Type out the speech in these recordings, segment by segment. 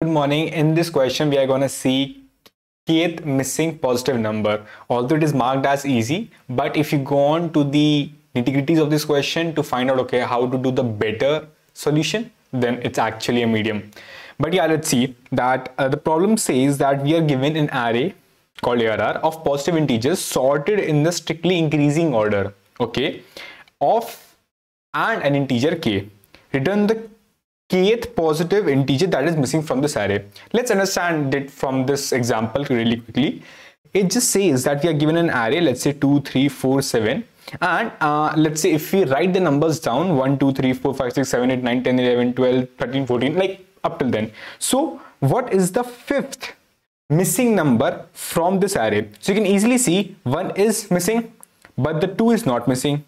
Good morning. In this question, we are going to see kth missing positive number. Although it is marked as easy, but if you go on to the nitty-gritties of this question to find out, okay, how to do the better solution, then it's actually a medium. But yeah, let's see that uh, the problem says that we are given an array called ARR of positive integers sorted in the strictly increasing order, okay, of and an integer k. Return the kth positive integer that is missing from this array. Let's understand it from this example really quickly. It just says that we are given an array, let's say 2, 3, 4, 7. And uh, let's say if we write the numbers down 1, 2, 3, 4, 5, 6, 7, 8, 9, 10, 11, 12, 13, 14, like up till then. So what is the fifth missing number from this array? So you can easily see 1 is missing, but the 2 is not missing.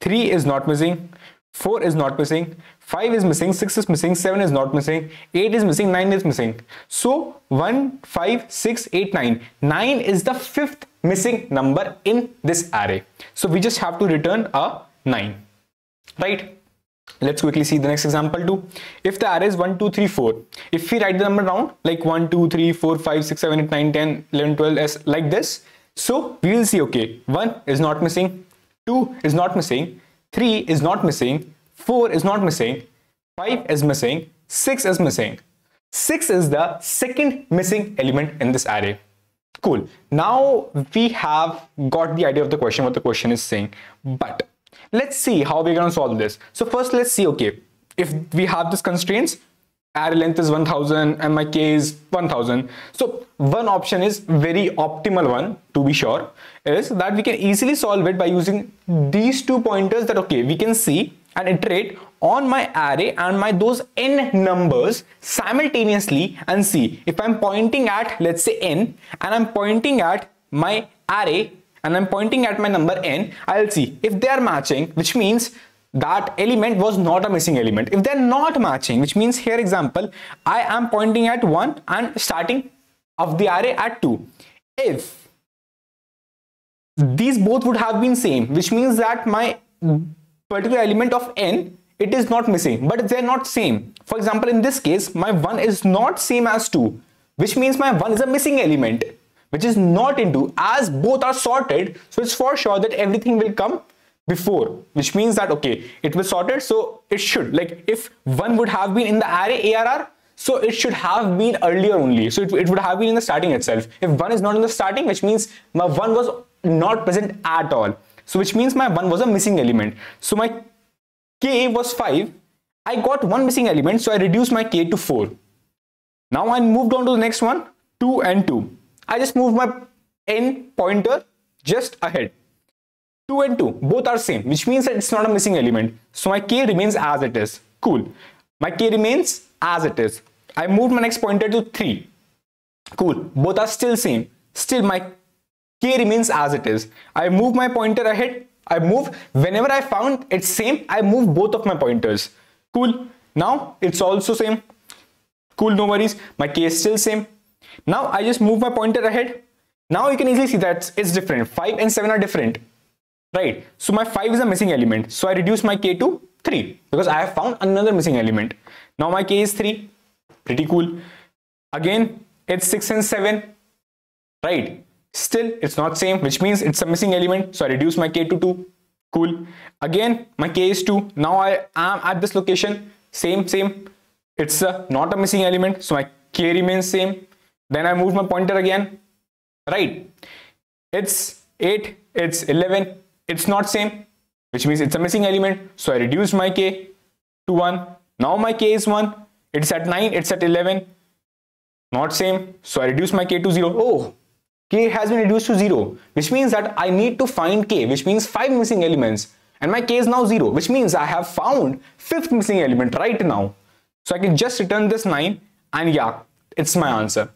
3 is not missing. 4 is not missing, 5 is missing, 6 is missing, 7 is not missing, 8 is missing, 9 is missing. So 1, 5, 6, 8, 9. 9 is the fifth missing number in this array. So we just have to return a 9, right? Let's quickly see the next example too. If the array is 1, 2, 3, 4, if we write the number down like 1, 2, 3, 4, 5, 6, 7, 8, 9, 10, 11, 12, as like this. So we will see, okay, 1 is not missing, 2 is not missing, 3 is not missing, 4 is not missing, 5 is missing, 6 is missing. 6 is the second missing element in this array. Cool. Now we have got the idea of the question, what the question is saying. But let's see how we're going to solve this. So first let's see, okay, if we have this constraints, array length is 1000 and my k is 1000 so one option is very optimal one to be sure is that we can easily solve it by using these two pointers that okay we can see and iterate on my array and my those n numbers simultaneously and see. If i'm pointing at let's say n and i'm pointing at my array and i'm pointing at my number n i'll see if they are matching which means that element was not a missing element. If they're not matching, which means here example, I am pointing at 1 and starting of the array at 2. If these both would have been same, which means that my particular element of n, it is not missing, but they're not same. For example, in this case, my 1 is not same as 2, which means my 1 is a missing element, which is not into as both are sorted. So it's for sure that everything will come before which means that okay it was sorted so it should like if one would have been in the array arr so it should have been earlier only. So it, it would have been in the starting itself. If one is not in the starting which means my one was not present at all. So which means my one was a missing element. So my k was 5 i got one missing element so i reduced my k to 4 now i moved on to the next one 2 and 2 i just moved my n pointer just ahead 2 and 2 both are same which means that it's not a missing element. So my k remains as it is. Cool. My k remains as it is. I moved my next pointer to 3 cool. Both are still same. Still my k remains as it is. I move my pointer ahead. I move. Whenever i found it's same i move both of my pointers. Cool. Now it's also same. Cool. No worries. My k is still same. Now i just move my pointer ahead. Now you can easily see that it's different. 5 and 7 are different right. So my 5 is a missing element. So i reduce my k to 3 because i have found another missing element. Now my k is 3 pretty cool. Again it's 6 and 7 right. Still it's not same which means it's a missing element. So i reduce my k to 2 cool. Again my k is 2 now i am at this location. Same same. It's a, not a missing element. So my k remains same. Then i move my pointer again. Right. It's 8 it's 11 it's not same which means it's a missing element. So i reduced my k to 1 now my k is 1 it's at 9 it's at 11 not same. So i reduce my k to 0 oh k has been reduced to 0 which means that i need to find k which means 5 missing elements. And my k is now 0 which means i have found fifth missing element right now. So i can just return this 9 and yeah it's my answer.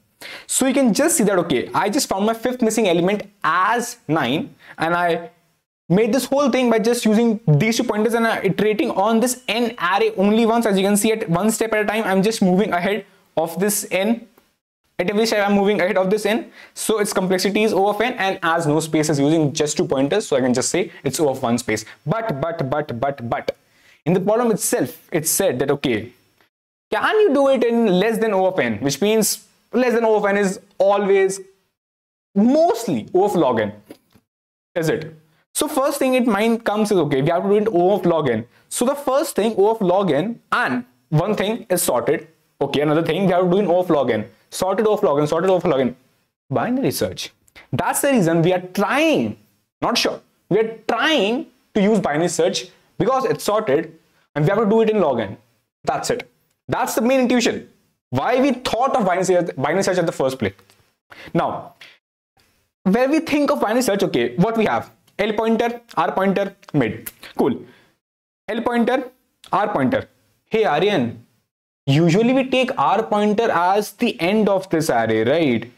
So you can just see that okay i just found my fifth missing element as 9 and i made this whole thing by just using these two pointers and uh, iterating on this n array only once. As you can see at one step at a time i'm just moving ahead of this n. At every step i'm moving ahead of this n. So its complexity is o of n and as no space is using just two pointers so i can just say it's o of one space. But but but but but in the problem itself it said that okay can you do it in less than O of n, which means less than O of n is always mostly O of log n, is it? So first thing it mind comes is, okay, we have to do it O of log n. So the first thing O of log n and one thing is sorted. Okay, another thing we have to do in O of log n. Sorted O of log n, sorted O of log n. Binary search. That's the reason we are trying, not sure, we are trying to use binary search because it's sorted and we have to do it in log n. That's it. That's the main intuition. Why we thought of binary search, binary search at the first place. Now, where we think of binary search, okay, what we have? L pointer, R pointer, mid. Cool. L pointer, R pointer. Hey Aryan, usually we take R pointer as the end of this array, right?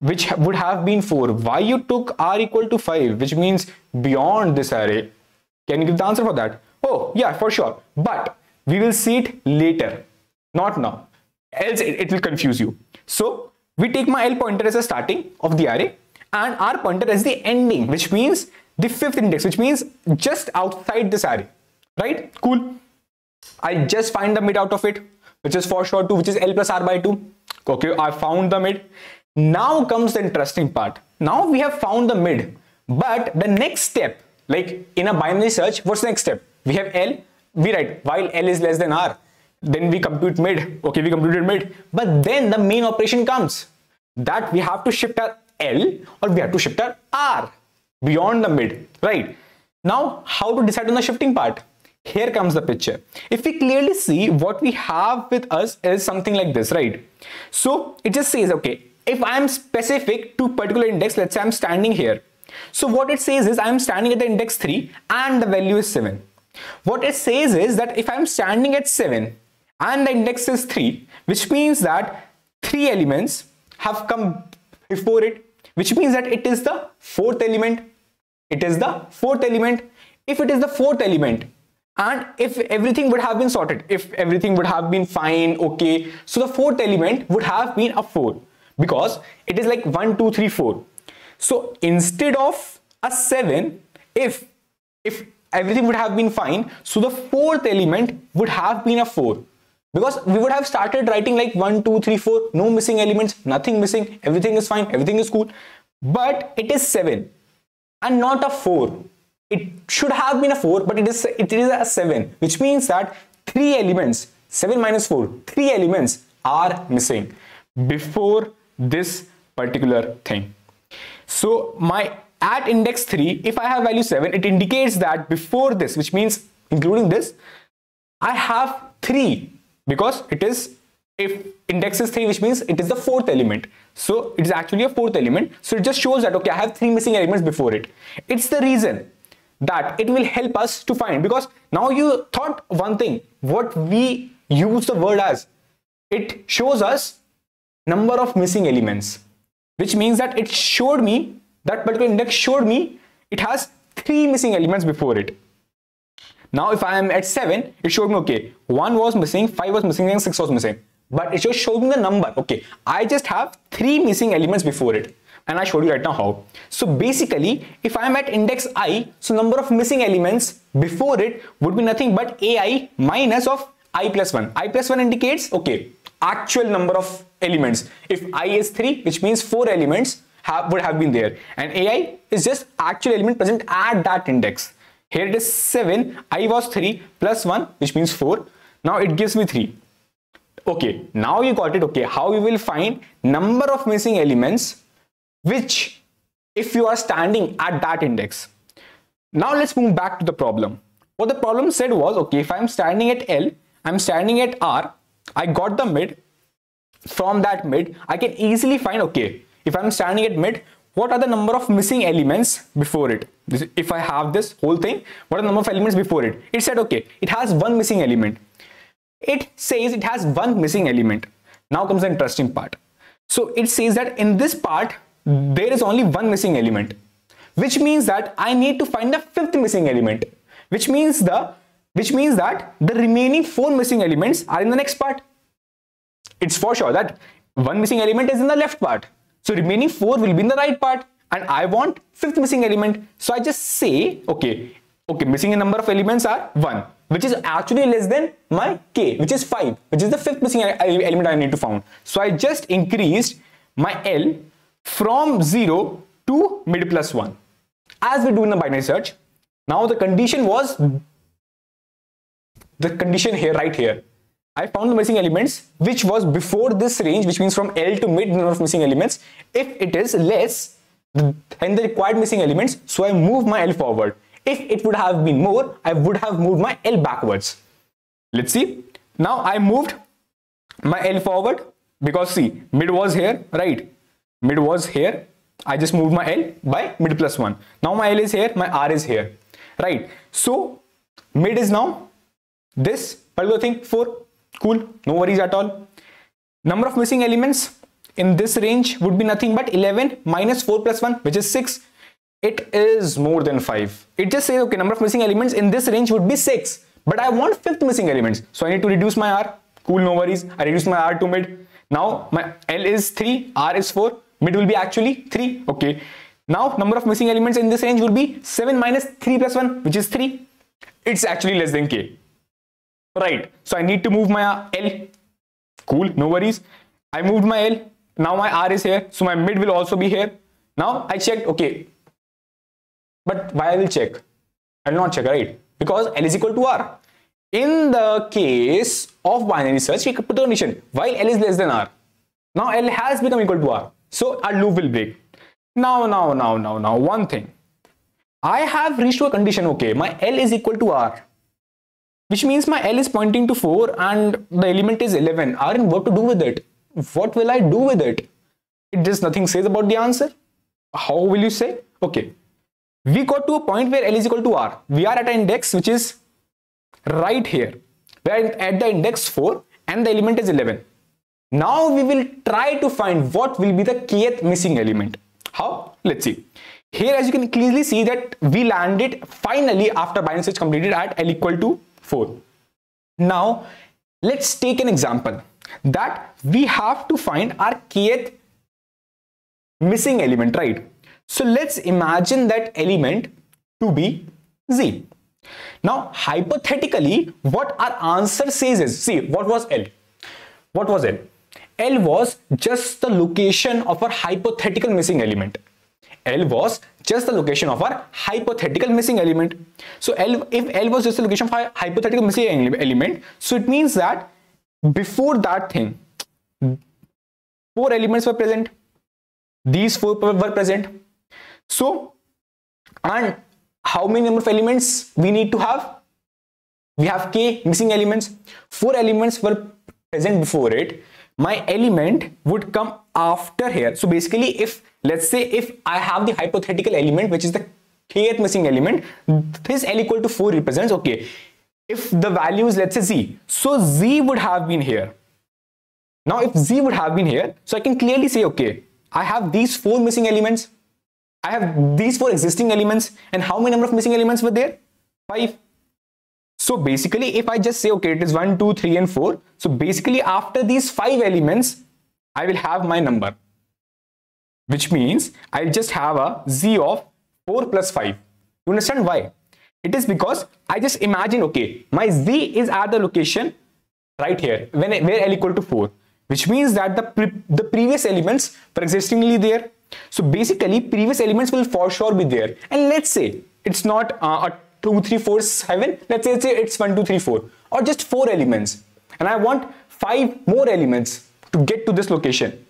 Which would have been 4. Why you took R equal to 5, which means beyond this array? Can you give the answer for that? Oh, yeah, for sure. But we will see it later, not now. Else it, it will confuse you. So we take my L pointer as a starting of the array and R pointer as the ending, which means the fifth index, which means just outside this array, right? Cool. I just find the mid out of it, which is for sure 2, which is L plus R by 2. Okay, I found the mid. Now comes the interesting part. Now we have found the mid, but the next step, like in a binary search, what's the next step? We have L, we write while L is less than R. Then we compute mid. Okay, we computed mid. But then the main operation comes that we have to shift our L or we have to shift our R beyond the mid, right? Now, how to decide on the shifting part? Here comes the picture. If we clearly see what we have with us is something like this, right? So it just says, okay, if I'm specific to particular index, let's say I'm standing here. So what it says is I'm standing at the index 3 and the value is 7. What it says is that if I'm standing at 7 and the index is 3, which means that three elements have come before it, which means that it is the fourth element it is the fourth element. If it is the fourth element and if everything would have been sorted if everything would have been fine okay so the fourth element would have been a 4 because it is like 1 2 3 4 so instead of a 7 if if everything would have been fine so the fourth element would have been a 4 because we would have started writing like 1 2 3 4 no missing elements nothing missing everything is fine everything is cool. But it is 7 and not a 4 it should have been a 4 but it is it is a 7 which means that three elements 7 minus 4 three elements are missing before this particular thing. So my at index 3 if i have value 7 it indicates that before this which means including this i have 3 because it is if index is 3 which means it is the fourth element. So it is actually a fourth element. So it just shows that okay i have three missing elements before it. It's the reason that it will help us to find because now you thought one thing what we use the word as. It shows us number of missing elements which means that it showed me that particular index showed me it has three missing elements before it. Now if i am at 7 it showed me okay 1 was missing 5 was missing and 6 was missing but it just showed me the number okay. I just have three missing elements before it and i showed you right now how. So basically if i'm at index i so number of missing elements before it would be nothing but ai minus of i plus 1 i plus 1 indicates okay actual number of elements. If i is 3 which means 4 elements have, would have been there. And ai is just actual element present at that index. Here it is 7 i was 3 plus 1 which means 4 now it gives me 3 okay now you got it. Okay how you will find number of missing elements which if you are standing at that index. Now let's move back to the problem. What the problem said was okay if i'm standing at l i'm standing at r i got the mid. From that mid i can easily find okay if i'm standing at mid what are the number of missing elements before it? If i have this whole thing what are the number of elements before it? It said okay it has one missing element it says it has one missing element. Now comes the interesting part. So it says that in this part, there is only one missing element, which means that I need to find the fifth missing element, which means the which means that the remaining four missing elements are in the next part. It's for sure that one missing element is in the left part. So remaining four will be in the right part and I want fifth missing element. So I just say, okay, okay missing a number of elements are 1 which is actually less than my k which is 5 which is the fifth missing element I need to found. So I just increased my L from 0 to mid plus 1 as we do in the binary search now the condition was the condition here right here. I found the missing elements which was before this range which means from L to mid number of missing elements. If it is less than the required missing elements so I move my L forward if it would have been more, I would have moved my L backwards. Let's see. Now I moved my L forward because see, mid was here, right? Mid was here. I just moved my L by mid plus 1. Now my L is here, my R is here, right? So mid is now this particular thing 4. Cool, no worries at all. Number of missing elements in this range would be nothing but 11 minus 4 plus 1 which is 6 it is more than 5 it just says okay number of missing elements in this range would be 6 but i want fifth missing elements. So i need to reduce my r. Cool no worries. I reduce my r to mid. Now my l is 3 r is 4 mid will be actually 3 okay. Now number of missing elements in this range will be 7 minus 3 plus 1 which is 3 it's actually less than k. Right. So i need to move my l. Cool no worries. I moved my l. Now my r is here. So my mid will also be here. Now i checked. Okay but why I will check? I will not check, right? Because L is equal to R. In the case of binary search, we put the condition while L is less than R. Now L has become equal to R. So our loop will break. Now, now, now, now, now, one thing. I have reached to a condition, okay, my L is equal to R. Which means my L is pointing to 4 and the element is 11. Rn, what to do with it? What will I do with it? It just nothing says about the answer. How will you say? Okay, we got to a point where L is equal to R. We are at an index which is right here. We are at the index 4 and the element is 11. Now we will try to find what will be the kth missing element. How? Let's see. Here as you can clearly see that we landed finally after binary search completed at L equal to 4. Now let's take an example that we have to find our kth missing element, right? So let's imagine that element to be z. Now, hypothetically, what our answer says is, see, what was L? What was L? L was just the location of our hypothetical missing element. L was just the location of our hypothetical missing element. So L, if L was just the location of our hypothetical missing element, so it means that before that thing, four elements were present. These four were present. So, and how many number of elements we need to have? We have k missing elements. Four elements were present before it. My element would come after here. So basically, if let's say if I have the hypothetical element, which is the kth missing element, this L equal to 4 represents, okay, if the value is let's say z, so z would have been here. Now if z would have been here, so I can clearly say, okay, I have these four missing elements I have these four existing elements and how many number of missing elements were there? Five. So basically, if I just say, okay, it is one, two, three, and four. So basically after these five elements, I will have my number, which means I'll just have a z of four plus five. You understand why? It is because I just imagine, okay, my z is at the location right here, when where L equal to four, which means that the, pre the previous elements were existingly there so basically previous elements will for sure be there. And let's say it's not uh, a 2, 3, 4, 7. Let's say, let's say it's 1, 2, 3, 4 or just 4 elements. And I want 5 more elements to get to this location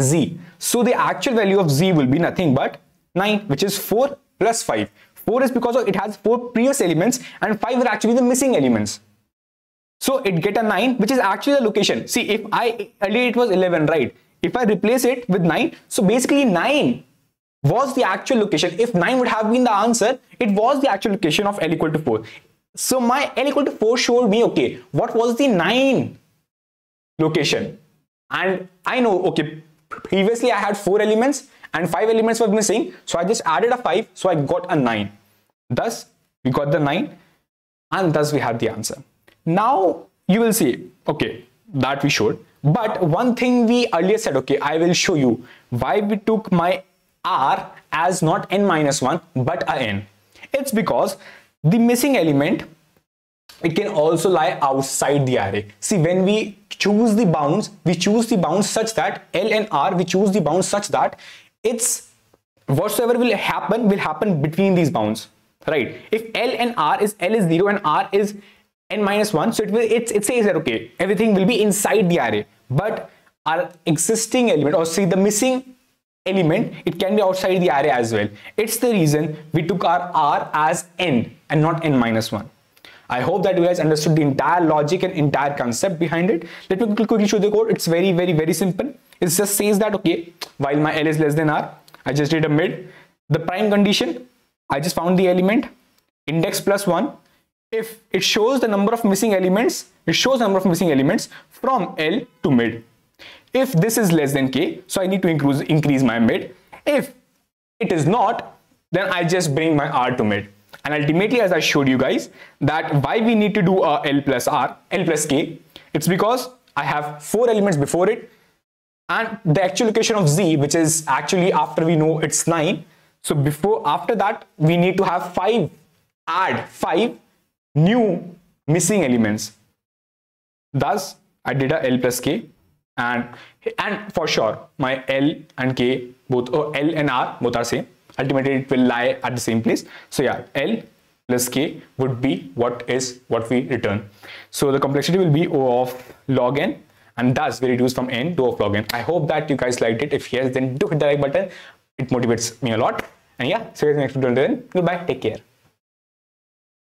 z. So the actual value of z will be nothing but 9 which is 4 plus 5. 4 is because it has 4 previous elements and 5 are actually the missing elements. So it get a 9 which is actually the location. See if I earlier it was 11 right if I replace it with 9, so basically 9 was the actual location. If 9 would have been the answer, it was the actual location of L equal to 4. So my L equal to 4 showed me, okay, what was the 9 location? And I know, okay, previously I had 4 elements and 5 elements were missing. So I just added a 5, so I got a 9. Thus, we got the 9 and thus we had the answer. Now you will see, okay, that we showed. But one thing we earlier said, okay, I will show you why we took my r as not n minus 1 but a n. It's because the missing element it can also lie outside the array see when we choose the bounds we choose the bounds such that l and r we choose the bounds such that it's whatsoever will happen will happen between these bounds right if l and r is l is 0 and r is n minus 1 so it will it, it says that okay everything will be inside the array. But our existing element or see the missing element it can be outside the array as well. It's the reason we took our r as n and not n minus 1 i hope that you guys understood the entire logic and entire concept behind it. Let me quickly show the code. It's very very very simple. It just says that okay while my l is less than r i just did a mid. The prime condition i just found the element. Index plus 1 if it shows the number of missing elements it shows the number of missing elements from l to mid if this is less than k, so I need to increase, increase my mid. If it is not, then I just bring my r to mid. And ultimately, as I showed you guys, that why we need to do a L plus R, L plus K, it's because I have four elements before it and the actual location of Z, which is actually after we know it's nine. So before, after that, we need to have five, add five new missing elements. Thus, I did a L plus K and and for sure my L and K both oh, L and R both are same. Ultimately it will lie at the same place. So yeah L plus K would be what is what we return. So the complexity will be O of log n and thus we reduce from n to O of log n. I hope that you guys liked it. If yes then do hit the like button. It motivates me a lot. And yeah see you guys next video then. Goodbye. Take care